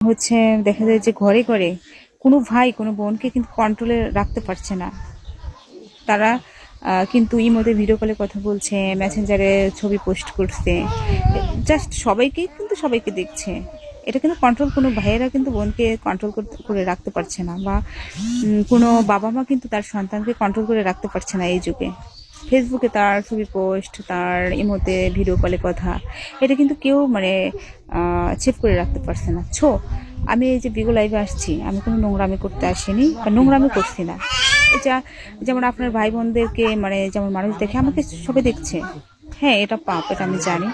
হচ্ছে দেখা যায় যে ঘরে ঘরে কোনো ভাই, কোনো বোনকে কিন্তু কন্ট্রোলে রাখতে পারছে না। তারা কিন্তু কিন্তু মধ্যে ভিডিও কলে কথা বলছে মেসেঞ্জারে ছবি পোস্ট করছে। জাস্ট সবাইকেই কিন্তু সবাইকে দেখছে। এটা কিন্তু কন্ট্রোল কোনো ভাইয়েরা কিন্তু বোনকে কন্ট্রোল করে রাখতে পারছে না বা কোনো বাবা মা কিন্তু তার সন্তানকে কন্ট্রোল করে রাখতে পারছে না এই যুগে। ফেসবুকে তার ছবি পোস্ট তার ইমোতে ভিডিও কলে কথা, এটা কিন্তু কেউ মানে চেপ করে রাখতে পারছে না। ছো, আমি এই যে বিগো লাইভে আসছি, আমি কোনো নোংরামি করতে আসিনি বা নোংরামি করছি না। এটা যেমন আপনার ভাই বোনদেরকে মানে যেমন মানুষ দেখে, আমাকে সবাই দেখছে। হ্যাঁ এটা পাপ, এটা আমি জানি।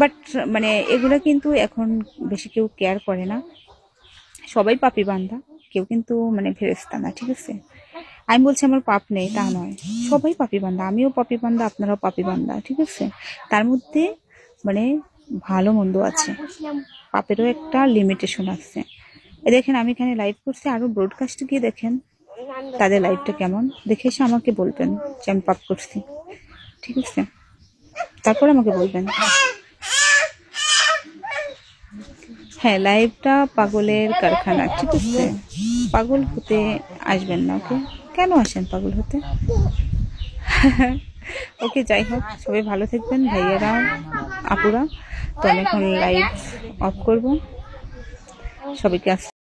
বাট মানে এগুলো কিন্তু এখন বেশি কেউ কেয়ার করে না। সবাই পাপি বান্ধা কেউ কিন্তু মানে ফেরেস্তা না, ঠিক আছে? আমি বলছি, আমার পাপ নেই, তা নয়। সবাই পাপি বান্ধা আমিও পাপি বান্ধা আপনারাও পাপি বান্ধা ঠিক আছে? তার মধ্যে মানে ভালো মন্দ আছে। পাপেরও একটা লিমিটেশন আছে। এ দেখেন, আমি এখানে লাইভ করছি, আরও ব্রডকাস্ট গিয়ে দেখেন, তাদের লাইভটা কেমন? দেখে এসে আমাকে বলবেন যে, আমি পাপ করছি। ঠিক আছে? তারপর আমাকে বলবেন। হ্যাঁ লাইভটা পাগলের কারখানা, ঠিক আছে? পাগল হতে আসবেন না ওকে কেন আসেন পাগল হতে? ওকে, যাই হোক, সবাই ভালো থাকবেন, ভাইয়ারা, আপুরা। তো আমি এখন লাইভ অফ করব। সবাইকে